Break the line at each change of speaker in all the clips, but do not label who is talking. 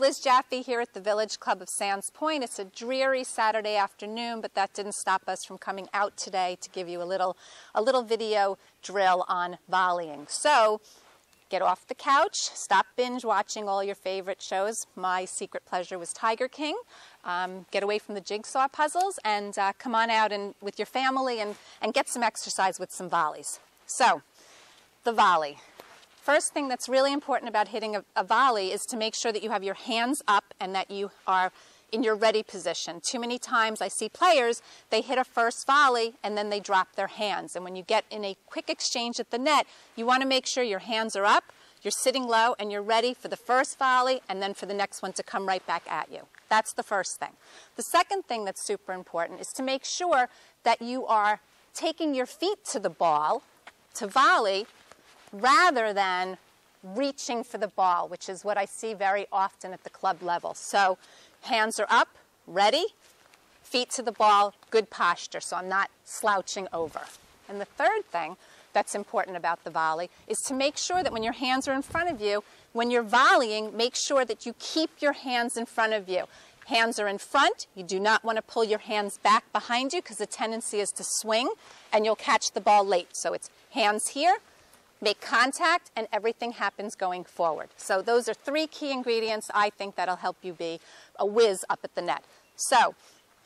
Liz Jaffe here at the Village Club of Sands Point. It's a dreary Saturday afternoon, but that didn't stop us from coming out today to give you a little, a little video drill on volleying. So get off the couch, stop binge watching all your favorite shows. My secret pleasure was Tiger King. Um, get away from the jigsaw puzzles and uh, come on out and, with your family and, and get some exercise with some volleys. So, the volley. First thing that's really important about hitting a, a, volley is to make sure that you have your hands up and that you are in your ready position. Too many times I see players, they hit a first volley and then they drop their hands. And when you get in a quick exchange at the net, you want to make sure your hands are up, you're sitting low, and you're ready for the first volley and then for the next one to come right back at you. That's the first thing. The second thing that's super important is to make sure that you are taking your feet to the ball to volley rather than reaching for the ball, which is what I see very often at the club level. So hands are up, ready, feet to the ball, good posture, so I'm not slouching over. And the third thing that's important about the volley is to make sure that when your hands are in front of you, when you're volleying, make sure that you keep your hands in front of you. Hands are in front. You do not want to pull your hands back behind you because the tendency is to swing and you'll catch the ball late. So it's hands here, make contact, and everything happens going forward. So those are three key ingredients I think that'll help you be a whiz up at the net. So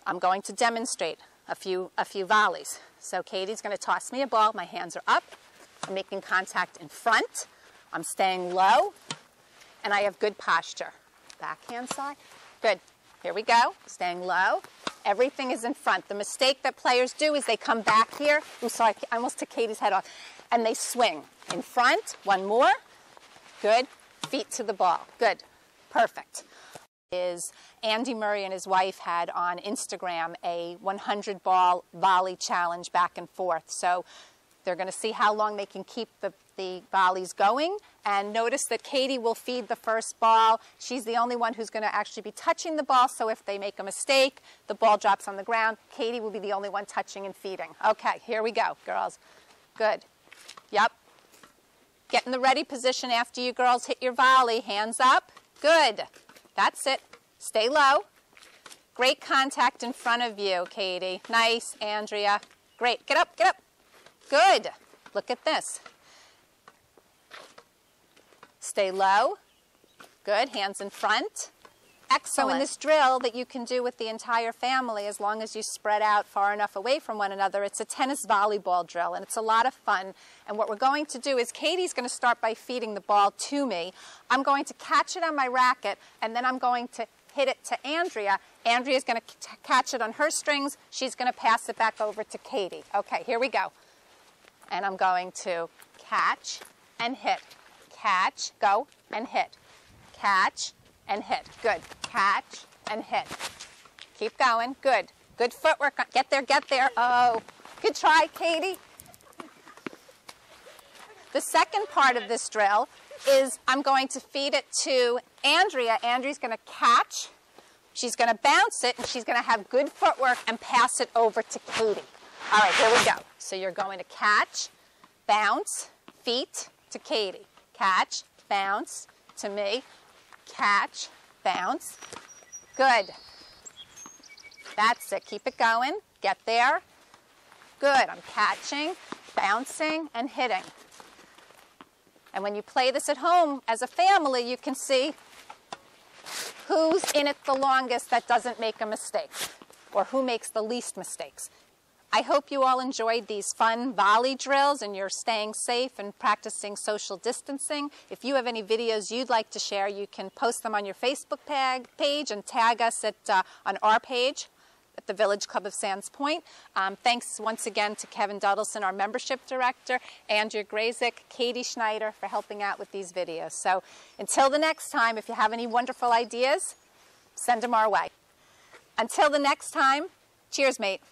I'm going to demonstrate a few, a few volleys. So Katie's going to toss me a ball. My hands are up. I'm making contact in front. I'm staying low, and I have good posture. Backhand side. Good. Here we go. Staying low. Everything is in front. The mistake that players do is they come back here. Ooh, I almost took Katie's head off and they swing. In front, one more. Good. Feet to the ball. Good. Perfect. Is Andy Murray and his wife had on Instagram a 100 ball volley challenge back and forth. So they're going to see how long they can keep the, the volleys going. And notice that Katie will feed the first ball. She's the only one who's going to actually be touching the ball. So if they make a mistake, the ball drops on the ground. Katie will be the only one touching and feeding. Okay, here we go, girls. Good. Yep. Get in the ready position after you girls hit your volley. Hands up. Good. That's it. Stay low. Great contact in front of you, Katie. Nice, Andrea. Great. Get up, get up. Good. Look at this. Stay low. Good. Hands in front. Excellent. So in this drill that you can do with the entire family, as long as you spread out far enough away from one another, it's a tennis volleyball drill, and it's a lot of fun. And what we're going to do is Katie's going to start by feeding the ball to me. I'm going to catch it on my racket, and then I'm going to hit it to Andrea. Andrea's going to catch it on her strings. She's going to pass it back over to Katie. Okay, here we go. And I'm going to catch and hit. Catch, go, and hit. Catch, and hit. Good. Catch and hit. Keep going. Good. Good footwork. Get there, get there. Oh, good try, Katie. The second part of this drill is I'm going to feed it to Andrea. Andrea's going to catch. She's going to bounce it, and she's going to have good footwork and pass it over to Katie. All right, here we go. So you're going to catch, bounce, feet to Katie. Catch, bounce to me, catch, bounce. Good. That's it. Keep it going. Get there. Good. I'm catching, bouncing, and hitting. And when you play this at home as a family, you can see who's in it the longest that doesn't make a mistake, or who makes the least mistakes. I hope you all enjoyed these fun volley drills and you're staying safe and practicing social distancing. If you have any videos you'd like to share, you can post them on your Facebook page and tag us at, uh, on our page at the Village Club of Sands Point. Um, thanks once again to Kevin Duddleson, our membership director, Andrea Grazik, Katie Schneider for helping out with these videos. So until the next time, if you have any wonderful ideas, send them our way. Until the next time, cheers, mate.